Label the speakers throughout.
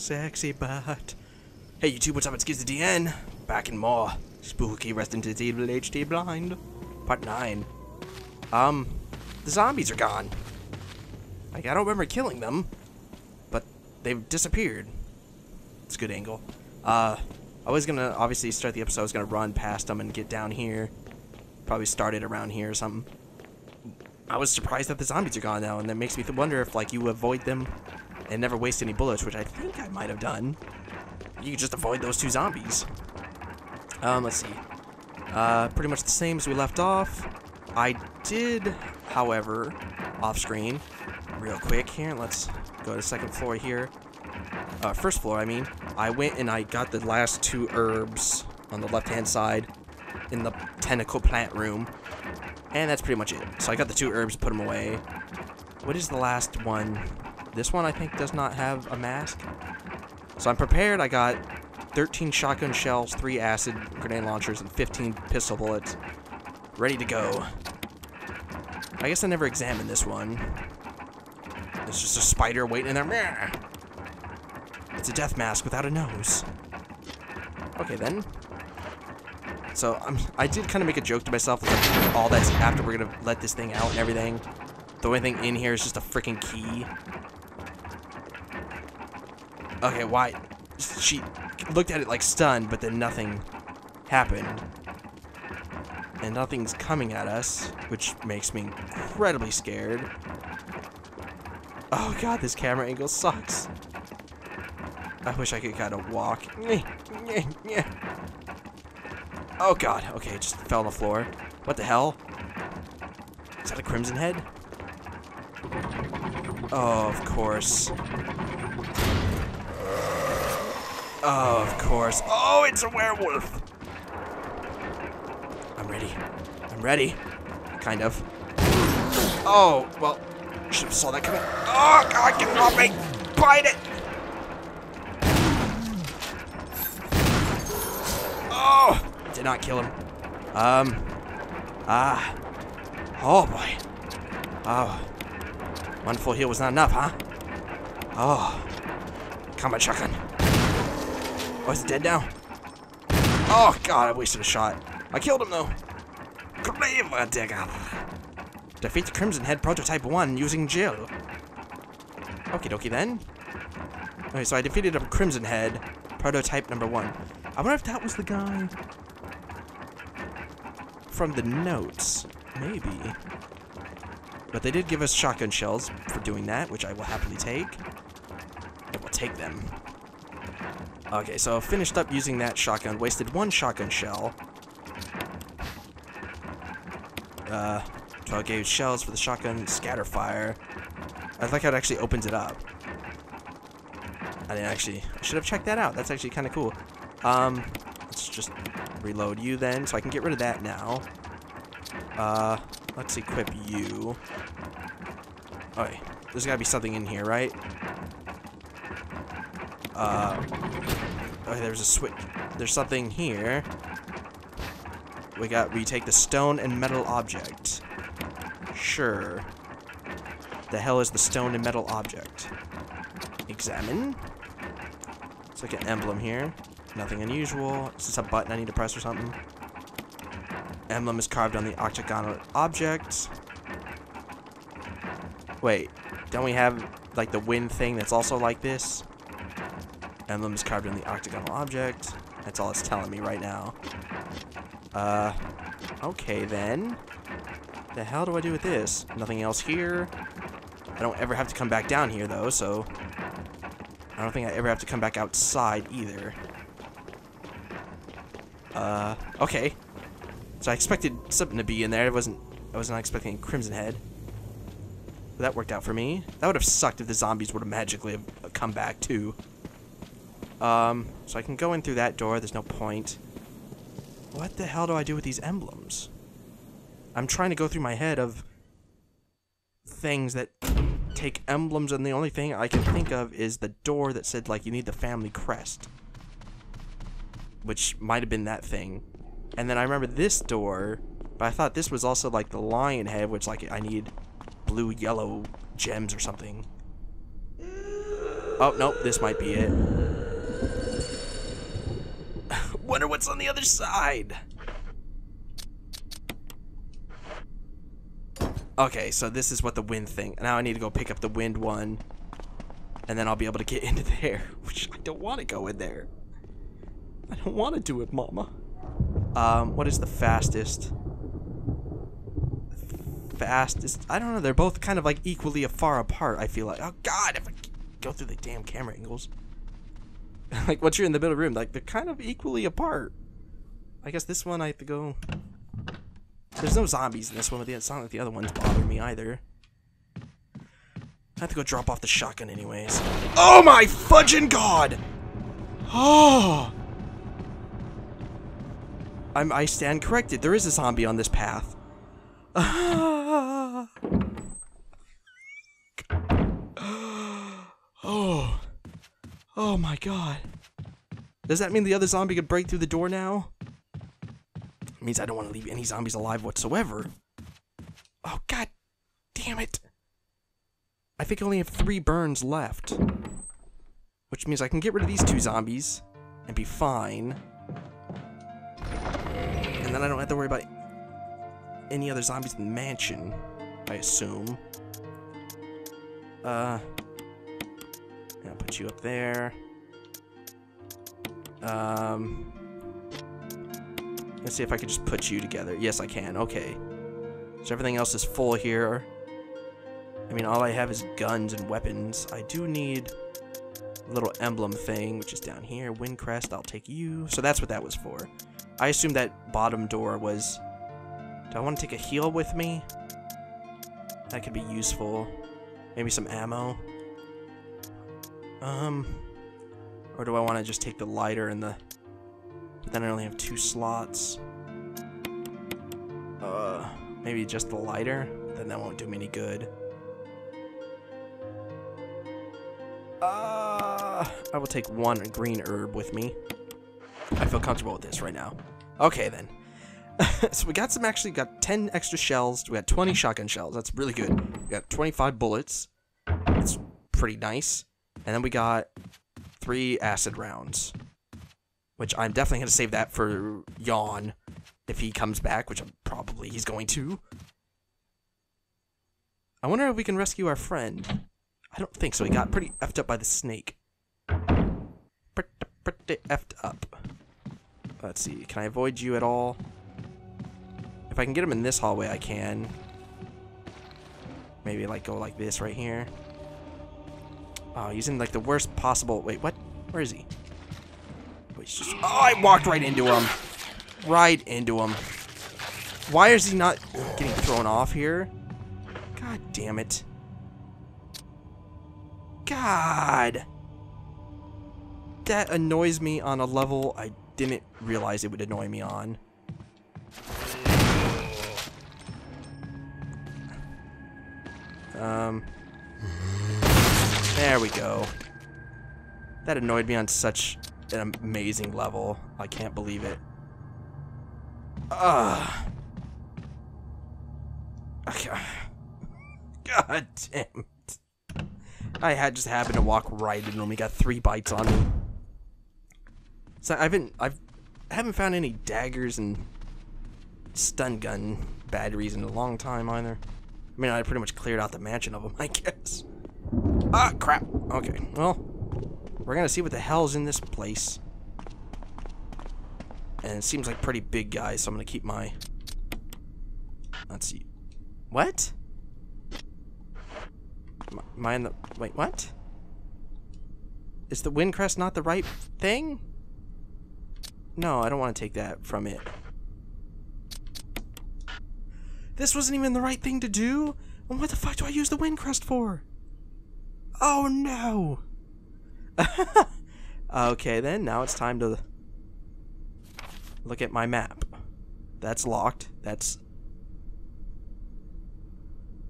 Speaker 1: Sexy butt. Hey YouTube, what's up? It's Gears of DN. Back in more Spooky rest Resident Evil HD Blind. Part 9. Um, the zombies are gone. Like, I don't remember killing them, but they've disappeared. It's a good angle. Uh, I was gonna, obviously, start the episode, I was gonna run past them and get down here. Probably started around here or something. I was surprised that the zombies are gone now, and that makes me wonder if, like, you avoid them and never waste any bullets, which I think I might have done. You just avoid those two zombies. Um, let's see. Uh, pretty much the same as we left off. I did, however, off screen, real quick here. Let's go to the second floor here. Uh, first floor, I mean. I went and I got the last two herbs on the left-hand side in the tentacle plant room. And that's pretty much it. So I got the two herbs, put them away. What is the last one? This one, I think, does not have a mask. So I'm prepared. I got 13 shotgun shells, 3 acid grenade launchers, and 15 pistol bullets. Ready to go. I guess I never examined this one. It's just a spider waiting in there. It's a death mask without a nose. Okay, then. So I'm, I did kind of make a joke to myself, like, all that's after we're gonna let this thing out and everything. The only thing in here is just a freaking key. Okay, why? She looked at it like stunned, but then nothing happened. And nothing's coming at us, which makes me incredibly scared. Oh god, this camera angle sucks. I wish I could kind of walk. Oh god, okay, it just fell on the floor. What the hell? Is that a crimson head? Oh, of course. Oh, of course. Oh, it's a werewolf! I'm ready. I'm ready. Kind of. Oh, well, should have saw that coming. Oh, God, get off me! Bite it! Oh! Did not kill him. Um. Ah. Oh, boy. Oh. One full heal was not enough, huh? Oh. Come on, shotgun. Oh, it dead now? Oh, God, I wasted a shot. I killed him, though. Cleaver Digger. Defeat the Crimson Head Prototype 1 using Jill. Okie dokie, then. Okay, so I defeated a Crimson Head Prototype number 1. I wonder if that was the guy from the notes. Maybe. But they did give us shotgun shells for doing that, which I will happily take. I will take them. Okay, so finished up using that shotgun. Wasted one shotgun shell. Uh, 12 gauge shells for the shotgun. Scatter fire. I like how it actually opens it up. I didn't actually... I should have checked that out. That's actually kind of cool. Um, let's just reload you then, so I can get rid of that now. Uh, let's equip you. Okay, there's gotta be something in here, right? Uh, okay, there's a switch. There's something here. We got, we take the stone and metal object. Sure. The hell is the stone and metal object? Examine. It's like an emblem here. Nothing unusual. Is this a button I need to press or something? Emblem is carved on the octagonal object. Wait, don't we have like the wind thing that's also like this? Emblem is carved in the octagonal object. That's all it's telling me right now. Uh, okay then. The hell do I do with this? Nothing else here. I don't ever have to come back down here though, so I don't think I ever have to come back outside either. Uh, okay. So I expected something to be in there. I wasn't I was not expecting Crimson Head. But that worked out for me. That would have sucked if the zombies would have magically have come back too. Um, so I can go in through that door. There's no point. What the hell do I do with these emblems? I'm trying to go through my head of things that take emblems, and the only thing I can think of is the door that said, like, you need the family crest. Which might have been that thing. And then I remember this door, but I thought this was also, like, the lion head, which, like, I need blue, yellow gems or something. Oh, nope, this might be it. Wonder what's on the other side. Okay, so this is what the wind thing. Now I need to go pick up the wind one. And then I'll be able to get into there. Which I don't want to go in there. I don't want to do it, mama. Um, what is the fastest? Fastest? I don't know. They're both kind of like equally far apart, I feel like. Oh, God, if I go through the damn camera angles. like, once you're in the middle room, like, they're kind of equally apart. I guess this one I have to go... There's no zombies in this one, but it's not like the other ones bother me either. I have to go drop off the shotgun anyways. Oh my fudging god! Oh! I'm, I stand corrected. There is a zombie on this path. Ah! oh. Oh my god. Does that mean the other zombie could break through the door now? It means I don't want to leave any zombies alive whatsoever. Oh god damn it. I think I only have three burns left. Which means I can get rid of these two zombies and be fine. And then I don't have to worry about any other zombies in the mansion, I assume. Uh, I'll put you up there. Um, let's see if I can just put you together. Yes, I can. Okay. So everything else is full here. I mean, all I have is guns and weapons. I do need a little emblem thing, which is down here. Windcrest, I'll take you. So that's what that was for. I assume that bottom door was... Do I want to take a heal with me? That could be useful. Maybe some ammo. Um... Or do I want to just take the lighter and the... But then I only have two slots. Uh, maybe just the lighter? Then that won't do me any good. Uh, I will take one green herb with me. I feel comfortable with this right now. Okay, then. so we got some actually got 10 extra shells. We got 20 shotgun shells. That's really good. We got 25 bullets. That's pretty nice. And then we got three acid rounds. Which I'm definitely going to save that for Yawn if he comes back, which I'm probably he's going to. I wonder if we can rescue our friend. I don't think so. He got pretty effed up by the snake. Pretty, pretty effed up. Let's see. Can I avoid you at all? If I can get him in this hallway, I can. Maybe like go like this right here. Oh, he's in like the worst possible. Wait, what? Where is he? Just. Oh, I walked right into him. Right into him. Why is he not getting thrown off here? God damn it. God. That annoys me on a level I didn't realize it would annoy me on. Um. There we go. That annoyed me on such an amazing level. I can't believe it. Ugh. God damn it. I had just happened to walk right in him. we got three bites on me. So I haven't I've I haven't found any daggers and stun gun batteries in a long time either. I mean I pretty much cleared out the mansion of them, I guess. Ah crap. Okay, well we're gonna see what the hell's in this place. And it seems like pretty big guys, so I'm gonna keep my let's see. What? Am I in the... Wait, what? Is the wind crest not the right thing? No, I don't want to take that from it. This wasn't even the right thing to do? And what the fuck do I use the wind crest for? Oh, no. okay, then. Now it's time to look at my map. That's locked. That's...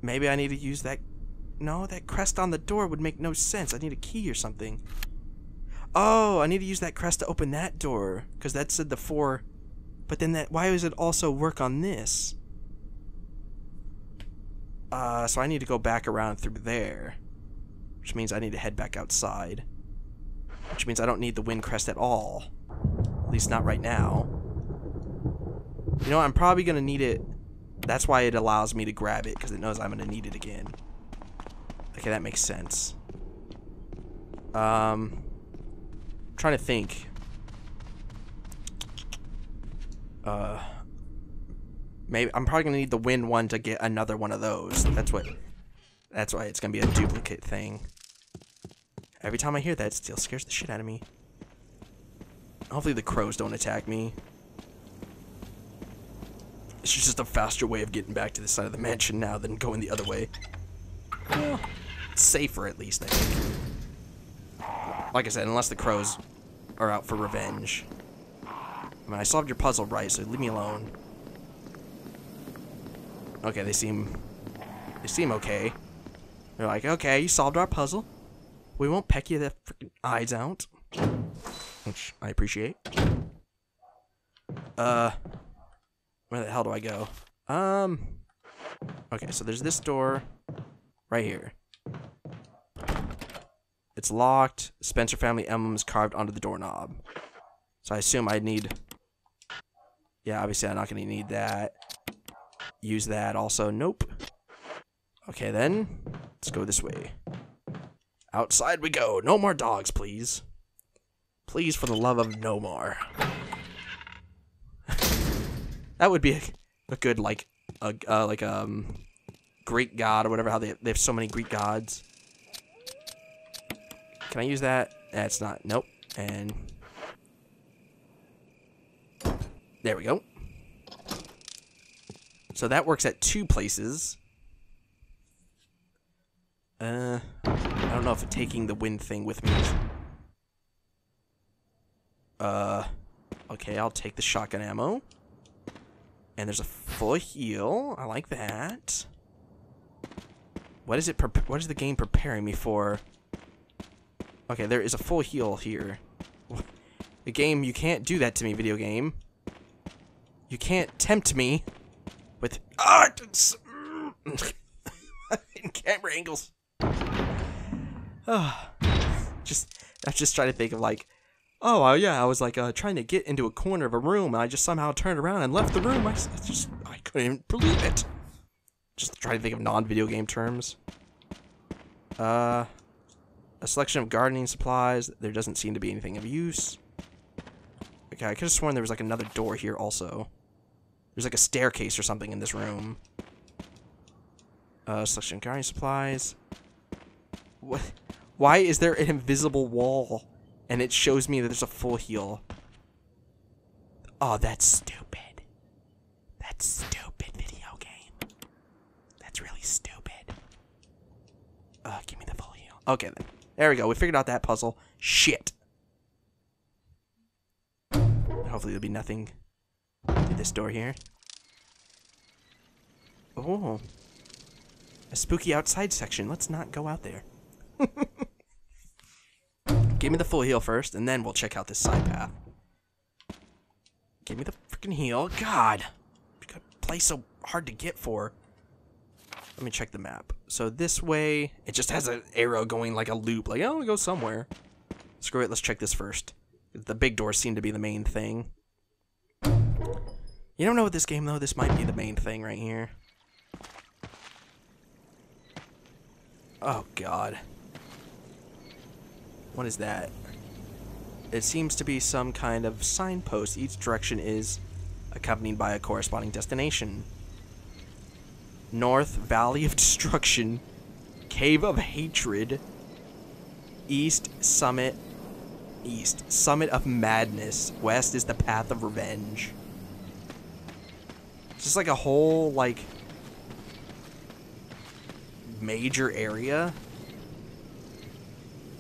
Speaker 1: Maybe I need to use that no, that crest on the door would make no sense. I need a key or something. Oh, I need to use that crest to open that door. Because that said the four... But then that... Why does it also work on this? Uh, so I need to go back around through there. Which means I need to head back outside. Which means I don't need the wind crest at all. At least not right now. You know, I'm probably going to need it. That's why it allows me to grab it, because it knows I'm going to need it again. Okay, that makes sense. Um, I'm trying to think. Uh, maybe I'm probably gonna need the win one to get another one of those. That's what. That's why it's gonna be a duplicate thing. Every time I hear that, it still scares the shit out of me. Hopefully the crows don't attack me. It's just a faster way of getting back to the side of the mansion now than going the other way. Well, safer at least, I think. Like I said, unless the crows are out for revenge. I mean, I solved your puzzle right, so leave me alone. Okay, they seem... They seem okay. They're like, okay, you solved our puzzle. We won't peck you the freaking eyes out. Which I appreciate. Uh... Where the hell do I go? Um... Okay, so there's this door right here. It's locked. Spencer family emblem is carved onto the doorknob. So I assume I need... Yeah, obviously I'm not going to need that. Use that also. Nope. Okay, then. Let's go this way. Outside we go. No more dogs, please. Please, for the love of no more. that would be a, a good, like, a, uh, like, um, Greek god or whatever, how they, they have so many Greek gods. Can I use that? That's not. Nope. And there we go. So that works at two places. Uh, I don't know if taking the wind thing with me is... Uh, okay, I'll take the shotgun ammo. And there's a full heal. I like that. What is it? What is the game preparing me for? Okay, there is a full heal here. The game, you can't do that to me, video game. You can't tempt me with ah, in camera angles. Oh, just I'm just trying to think of like, oh yeah, I was like uh, trying to get into a corner of a room, and I just somehow turned around and left the room. I, I just I couldn't even believe it. Just trying to think of non-video game terms. Uh, a selection of gardening supplies. There doesn't seem to be anything of use. Okay, I could have sworn there was like another door here also. There's like a staircase or something in this room. Uh, selection of gardening supplies. What? Why is there an invisible wall and it shows me that there's a full heal? Oh, that's stupid. That's stupid video game. That's really stupid. Uh, give me the full heal. Okay then. There we go. We figured out that puzzle. Shit. Hopefully there'll be nothing to this door here. Oh. A spooky outside section. Let's not go out there. Give me the full heal first, and then we'll check out this side path. Give me the freaking heal. God. Place so hard to get for. Let me check the map. So this way, it just has an arrow going like a loop. Like, oh, we go somewhere. Screw it, let's check this first. The big doors seem to be the main thing. You don't know what this game, though? This might be the main thing right here. Oh, God. What is that? It seems to be some kind of signpost. Each direction is accompanied by a corresponding destination. North, Valley of Destruction, Cave of Hatred, East, Summit, East, Summit of Madness, West is the Path of Revenge. It's just like a whole, like, major area.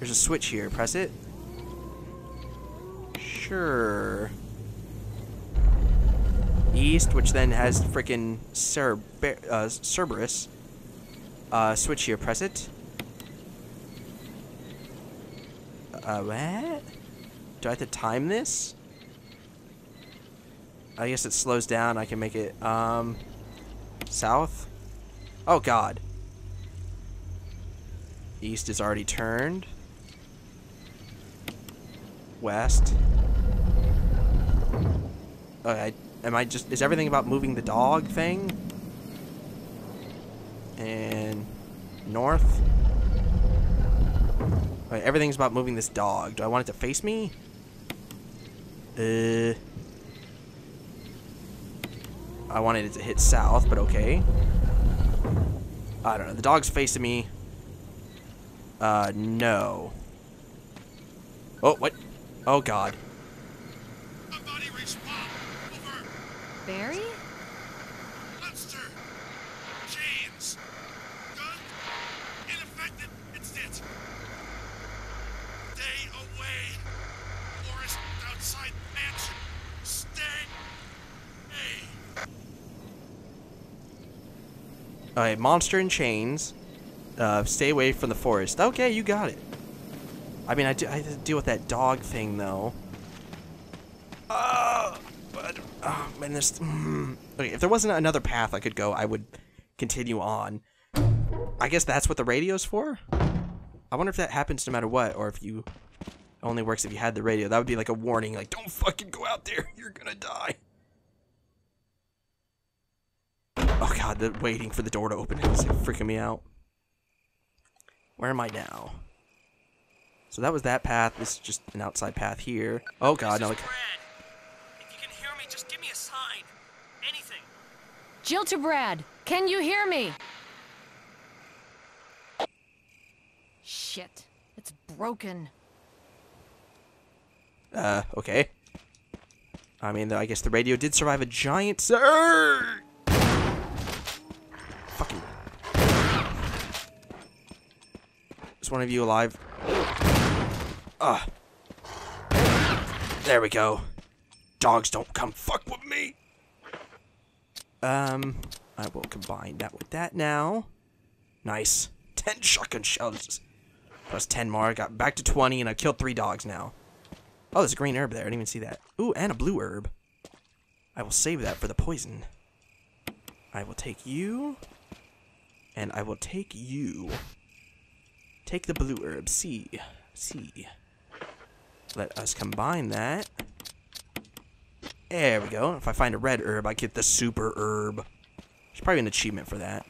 Speaker 1: There's a switch here, press it. Sure east, which then has freaking Cer uh, Cerberus. Uh, switch here, press it. Uh, what? Do I have to time this? I guess it slows down. I can make it, um, south. Oh, God. East is already turned. West. Okay, am I just... Is everything about moving the dog thing? And... North? Okay, everything's about moving this dog. Do I want it to face me? Uh... I wanted it to hit south, but okay. I don't know. The dog's facing me. Uh, no. Oh, what? Oh, God.
Speaker 2: Barry?
Speaker 3: Monster! James! Gun! Ineffective! It's it! Stay away! Forest outside mansion! Stay! Hey!
Speaker 1: Alright, monster in chains. Uh, stay away from the forest. Okay, you got it. I mean, I, do, I deal with that dog thing, though. Uh, but, oh, man. Mm. Okay, if there wasn't another path I could go, I would continue on. I guess that's what the radio's for? I wonder if that happens no matter what, or if you... Only works if you had the radio. That would be like a warning, like, don't fucking go out there, you're gonna die. Oh god, the waiting for the door to open is freaking me out. Where am I now? So that was that path. This is just an outside path here. Oh god, no. Like,
Speaker 4: Brad. If you can hear me, just give me a sign. Anything.
Speaker 2: Jill to Brad. Can you hear me? Shit. It's broken.
Speaker 1: uh, okay. I mean, I guess the radio did survive a giant surge. Fucking. Is one of you alive? Ah. There we go. Dogs don't come fuck with me. Um, I will combine that with that now. Nice. 10 shotgun shells. Plus 10 more. I got back to 20 and I killed three dogs now. Oh, there's a green herb there. I didn't even see that. Ooh, and a blue herb. I will save that for the poison. I will take you. And I will take you. Take the blue herb. See. C. Let us combine that. There we go. If I find a red herb, I get the super herb. There's probably an achievement for that.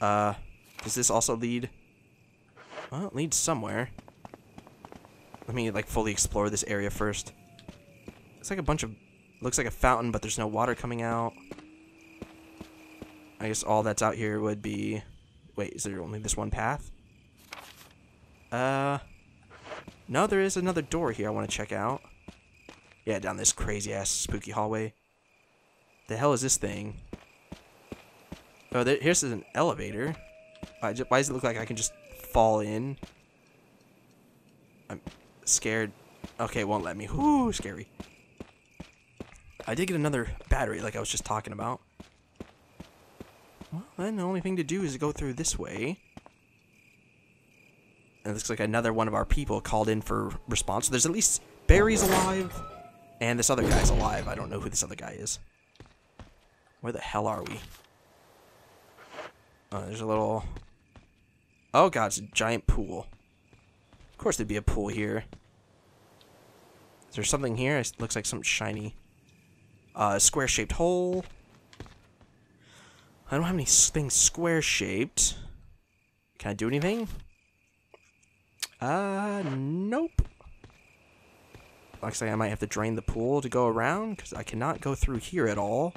Speaker 1: Uh, does this also lead? Well, it leads somewhere. Let me, like, fully explore this area first. It's like a bunch of... Looks like a fountain, but there's no water coming out. I guess all that's out here would be... Wait, is there only this one path? Uh... No, there is another door here I want to check out. Yeah, down this crazy-ass spooky hallway. The hell is this thing? Oh, there, here's an elevator. Why, why does it look like I can just fall in? I'm scared. Okay, won't let me. Whoo, scary. I did get another battery like I was just talking about. Well, then the only thing to do is go through this way. It looks like another one of our people called in for response. So there's at least Barry's alive. And this other guy's alive. I don't know who this other guy is. Where the hell are we? Oh, there's a little... Oh god, it's a giant pool. Of course there'd be a pool here. Is there something here? It looks like something shiny. Uh, square-shaped hole. I don't have any things square-shaped. Can I do anything? Uh, nope. Looks like I might have to drain the pool to go around, because I cannot go through here at all.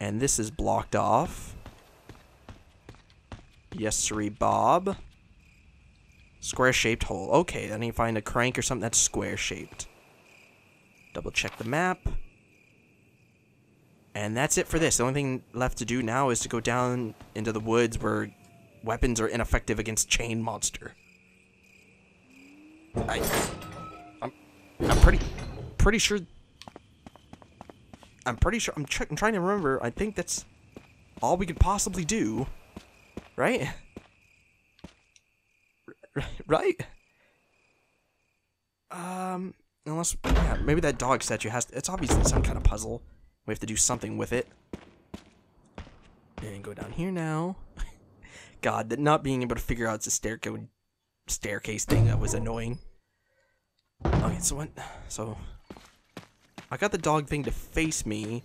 Speaker 1: And this is blocked off. Yes, sirree, Bob. Square-shaped hole. Okay, then you find a crank or something that's square-shaped. Double check the map. And that's it for this. The only thing left to do now is to go down into the woods where weapons are ineffective against chain monster. I, I'm, I'm pretty, pretty sure. I'm pretty sure. I'm, I'm trying to remember. I think that's all we could possibly do, right? R- right? Um, unless yeah, maybe that dog statue has. it's obviously some kind of puzzle. We have to do something with it. And go down here now. God, that not being able to figure out it's a staircase thing that was annoying. Okay, so what? So I got the dog thing to face me.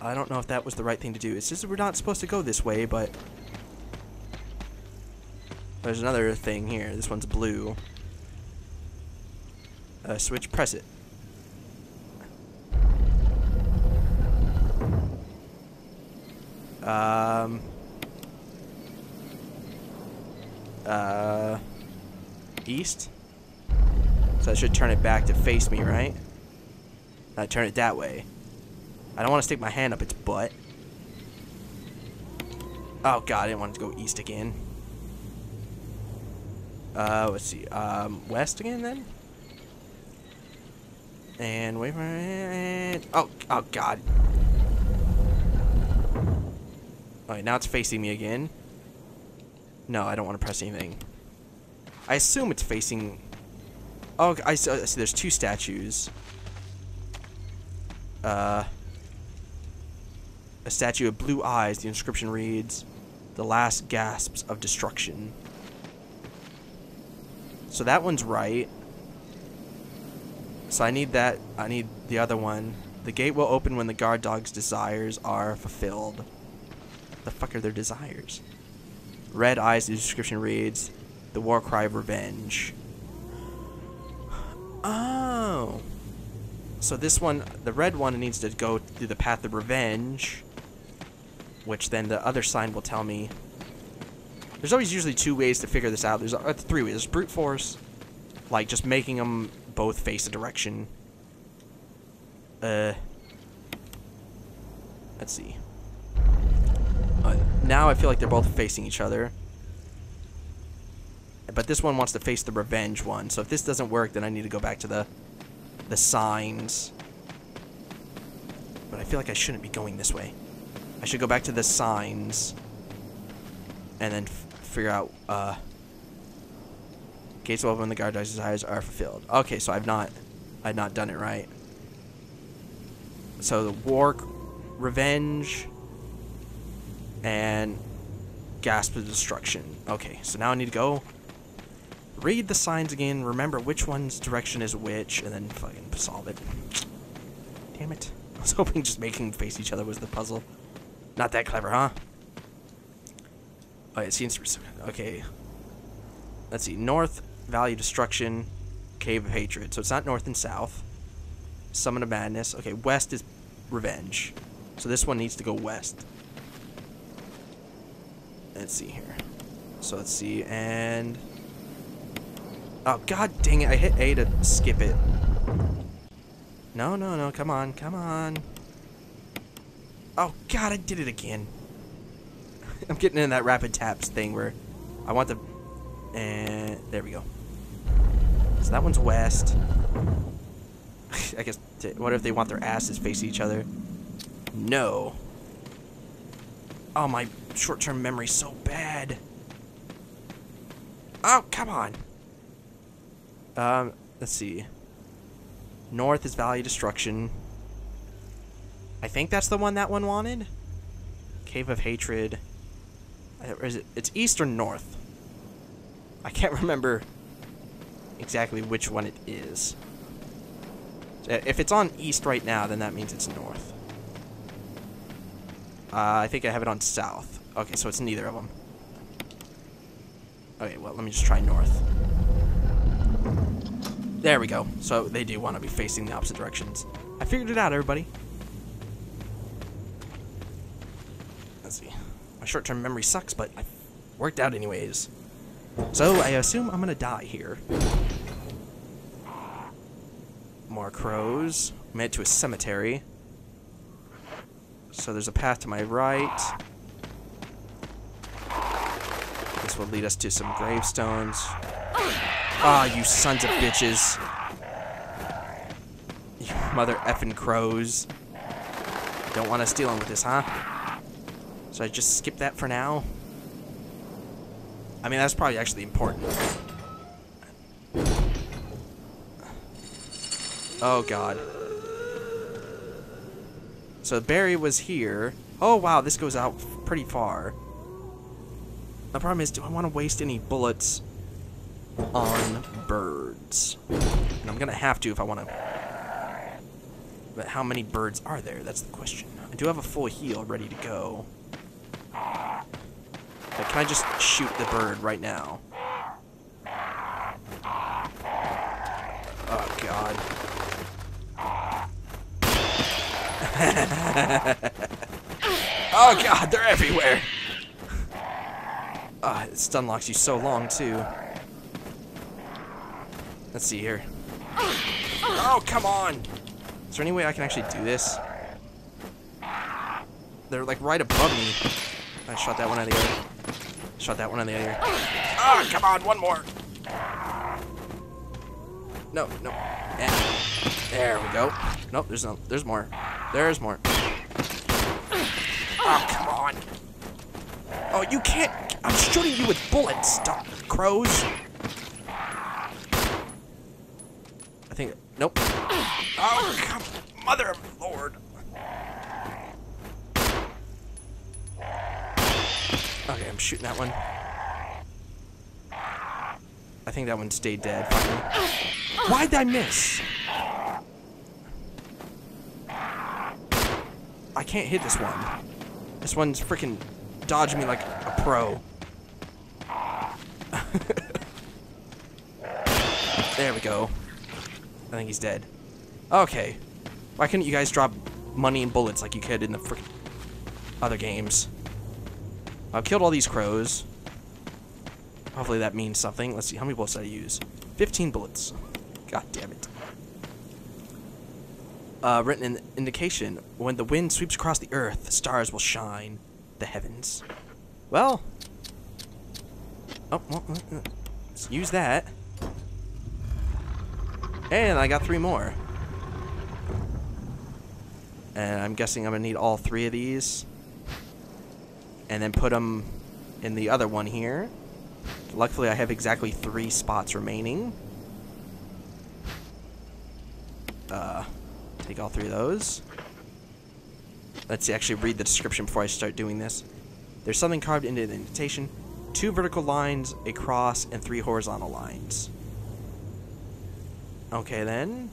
Speaker 1: I don't know if that was the right thing to do. It's just we're not supposed to go this way, but there's another thing here. This one's blue. Uh, switch, press it. Um. Uh. East? So I should turn it back to face me, right? I turn it that way. I don't want to stick my hand up its butt. Oh god, I didn't want it to go east again. Uh, let's see. Um, west again then? And wait for it. Oh, oh god. Alright, now it's facing me again. No, I don't want to press anything. I assume it's facing... Oh, I see, I see there's two statues. Uh, a statue of blue eyes. The inscription reads, The last gasps of destruction. So that one's right. So I need that. I need the other one. The gate will open when the guard dog's desires are fulfilled. The fuck are their desires? Red eyes, the description reads, The war cry of revenge. Oh. So this one, the red one needs to go through the path of revenge, which then the other sign will tell me. There's always usually two ways to figure this out. There's uh, three ways. There's brute force, like just making them both face a direction. Uh, let's see. Now I feel like they're both facing each other. But this one wants to face the revenge one. So if this doesn't work, then I need to go back to the the signs. But I feel like I shouldn't be going this way. I should go back to the signs. And then figure out, uh... Gates will open when the guard desires are fulfilled. Okay, so I've not... I've not done it right. So the war... Revenge... And... Gasp of destruction. Okay, so now I need to go read the signs again, remember which one's direction is which, and then fucking solve it. Damn it. I was hoping just making them face each other was the puzzle. Not that clever, huh? Oh, it seems... Okay. Let's see. North, Valley Destruction, Cave of Hatred. So it's not north and south. Summon of Madness. Okay, west is Revenge. So this one needs to go west. Let's see here. So let's see, and... Oh, god dang it. I hit A to skip it. No, no, no. Come on. Come on. Oh, god, I did it again. I'm getting in that rapid taps thing where I want the... And there we go. So that one's west. I guess, what if they want their asses facing each other? No. Oh, my short-term memory so bad. Oh, come on. Um, let's see. North is Valley Destruction. I think that's the one that one wanted. Cave of Hatred. Or is it? It's east or north. I can't remember exactly which one it is. If it's on east right now, then that means it's north. Uh, I think I have it on south. Okay, so it's neither of them. Okay, well, let me just try north. There we go. So they do want to be facing the opposite directions. I figured it out, everybody. Let's see. My short-term memory sucks, but I worked out anyways. So I assume I'm gonna die here. More crows. Headed to a cemetery. So there's a path to my right. This will lead us to some gravestones. Ah, oh, you sons of bitches. You mother effing crows. Don't want to steal them with this, huh? So I just skip that for now? I mean, that's probably actually important. Oh, God. So Barry was here. Oh, wow, this goes out pretty far. The problem is, do I want to waste any bullets on birds? And I'm gonna have to if I want to. But how many birds are there? That's the question. I do have a full heal ready to go. But can I just shoot the bird right now? Oh god. oh god, they're everywhere. Ah, it stun locks you so long too. Let's see here. Oh, come on! Is there any way I can actually do this? They're like right above me. I shot that one out of the air. Shot that one out of the air. Ah, come on, one more. No, no. Yeah. There we go. Nope, there's no. There's more. There's more. Oh, come on. Oh, you can't. I'm shooting you with bullets. Stop, crows. I think. Nope. Oh, come, mother of Lord. Okay, I'm shooting that one. I think that one stayed dead. Why'd I miss? I can't hit this one. This one's freaking dodging me like a pro. there we go. I think he's dead. Okay. Why couldn't you guys drop money and bullets like you could in the freaking other games? I've killed all these crows. Hopefully that means something. Let's see, how many bullets did I use? 15 bullets. God damn it. Uh, written in indication, when the wind sweeps across the earth, the stars will shine the heavens. Well. Oh, well, let's use that. And I got three more. And I'm guessing I'm going to need all three of these. And then put them in the other one here. Luckily, I have exactly three spots remaining. Uh, take all three of those. Let's actually read the description before I start doing this. There's something carved into the indentation. Two vertical lines, a cross, and three horizontal lines. Okay then.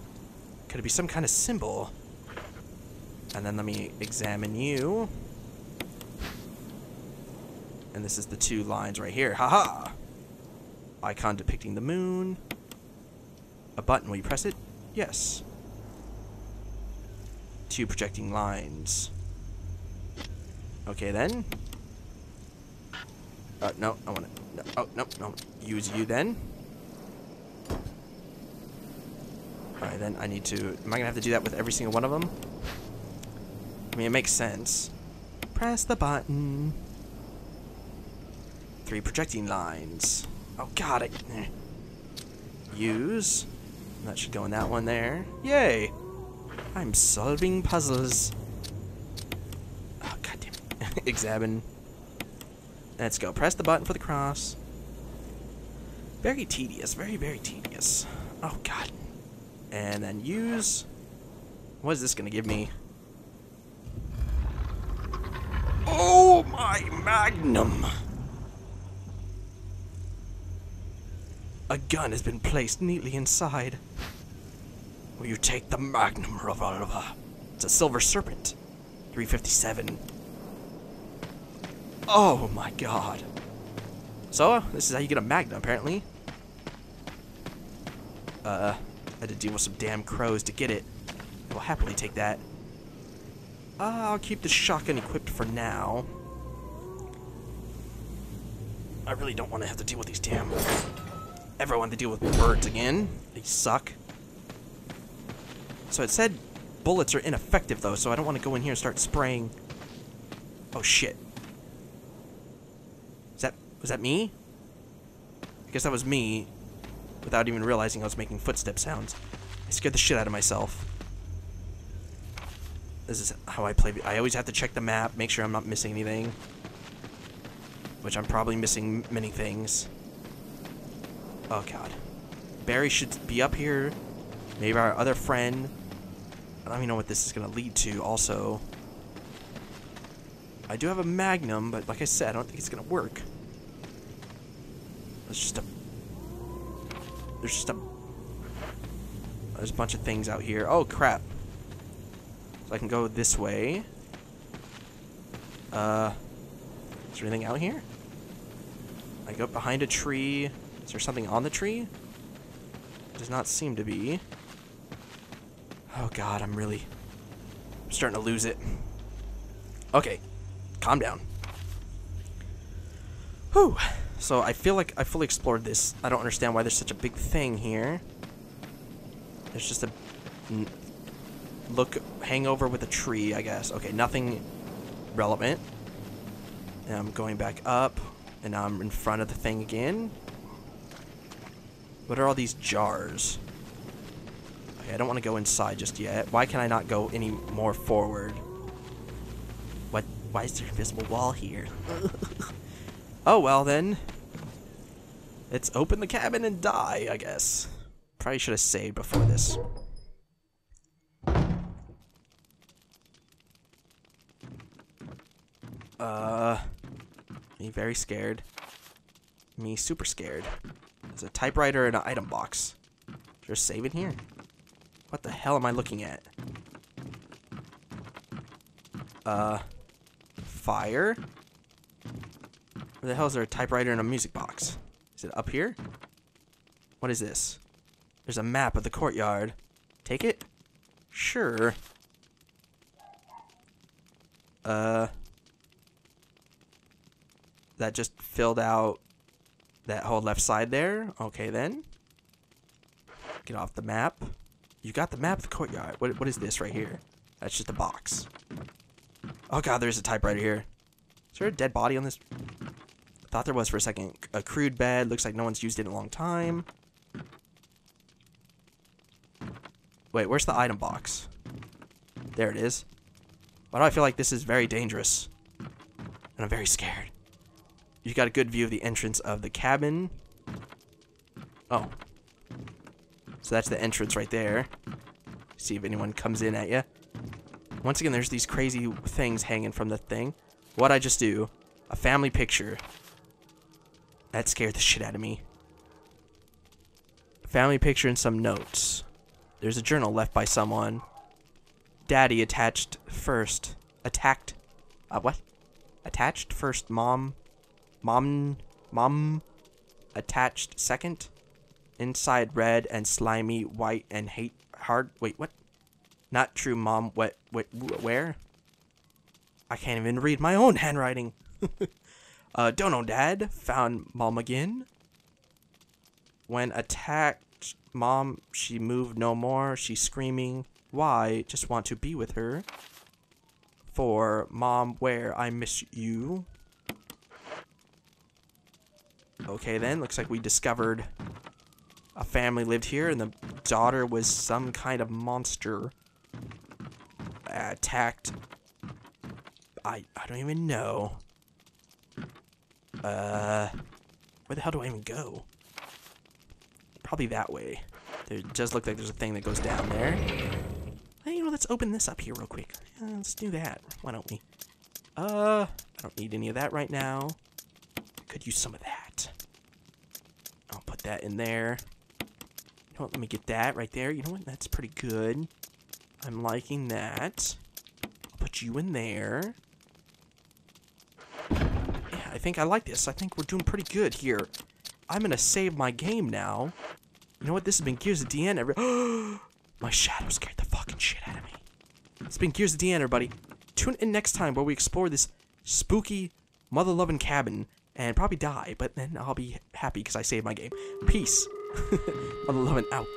Speaker 1: Could it be some kind of symbol? And then let me examine you. And this is the two lines right here. Haha! -ha! Icon depicting the moon. A button. Will you press it? Yes. Two projecting lines. Okay then. Uh, no, I want to. No, oh, no, no. Use you then. Alright, then I need to. Am I going to have to do that with every single one of them? I mean, it makes sense. Press the button. Three projecting lines. Oh, God. I, eh. Use. That should go in that one there. Yay! I'm solving puzzles. Oh, God damn it. Examine. Let's go. Press the button for the cross. Very tedious. Very, very tedious. Oh, God. And then use. What is this going to give me? Oh, my magnum! A gun has been placed neatly inside. Will you take the magnum revolver? It's a silver serpent. 357. Oh my god. So, this is how you get a magnum, apparently. Uh, had to deal with some damn crows to get it. I will happily take that. Uh, I'll keep the shotgun equipped for now. I really don't want to have to deal with these damn... Ever want to deal with birds again. They suck. So it said bullets are ineffective, though, so I don't want to go in here and start spraying... Oh, shit. Is that... Was that me? I guess that was me, without even realizing I was making footstep sounds. I scared the shit out of myself. This is how I play. I always have to check the map, make sure I'm not missing anything. Which I'm probably missing many things. Oh god. Barry should be up here. Maybe our other friend. I don't even know what this is going to lead to also. I do have a magnum, but like I said, I don't think it's going to work. There's just a. There's just a. There's a bunch of things out here. Oh crap. So I can go this way. Uh. Is there anything out here? I go behind a tree. Is there something on the tree? Does not seem to be. Oh god, I'm really I'm starting to lose it. Okay, calm down. Whew. So I feel like I fully explored this. I don't understand why there's such a big thing here. There's just a look hangover with a tree, I guess. Okay, nothing relevant. And I'm going back up, and now I'm in front of the thing again. What are all these jars? Okay, I don't want to go inside just yet. Why can I not go any more forward? What? Why is there an invisible wall here? oh, well then. Let's open the cabin and die, I guess. Probably should have saved before this. Uh, me very scared. Me super scared. There's a typewriter and an item box. Just save it here. What the hell am I looking at? Uh, fire? Where the hell is there a typewriter and a music box? Is it up here? What is this? There's a map of the courtyard. Take it? Sure. Uh, that just filled out that whole left side there. Okay, then. Get off the map. You got the map of the courtyard. What, what is this right here? That's just a box. Oh god, there's a typewriter here. Is there a dead body on this? Thought there was for a second. A crude bed. Looks like no one's used it in a long time. Wait, where's the item box? There it is. Why do I feel like this is very dangerous? And I'm very scared. You got a good view of the entrance of the cabin. Oh. So that's the entrance right there. See if anyone comes in at you. Once again, there's these crazy things hanging from the thing. What'd I just do? A family picture. That scared the shit out of me. Family picture and some notes. There's a journal left by someone. Daddy attached first. Attacked. Uh, what? Attached first, mom. Mom. Mom. Attached second. Inside red and slimy white and hate hard. Wait, what? Not true, mom. What? What? Where? I can't even read my own handwriting. uh, don't know, dad. Found mom again. When attacked, mom, she moved no more. She's screaming. Why? Just want to be with her. For mom, where I miss you. Okay, then. Looks like we discovered a family lived here, and the daughter was some kind of monster. Attacked. I I don't even know. Uh, where the hell do I even go? Probably that way. There does look like there's a thing that goes down there. Hey, you know, let's open this up here real quick. Yeah, let's do that. Why don't we? Uh, I don't need any of that right now. Could use some of that. I'll put that in there. You know what? Let me get that right there. You know what? That's pretty good. I'm liking that. I'll put you in there. Think I like this. I think we're doing pretty good here. I'm gonna save my game now. You know what? This has been Gears of DN. Every my shadow scared the fucking shit out of me. It's been Gears of DN, everybody. Tune in next time where we explore this spooky, mother-loving cabin and probably die, but then I'll be happy because I saved my game. Peace. mother-loving out.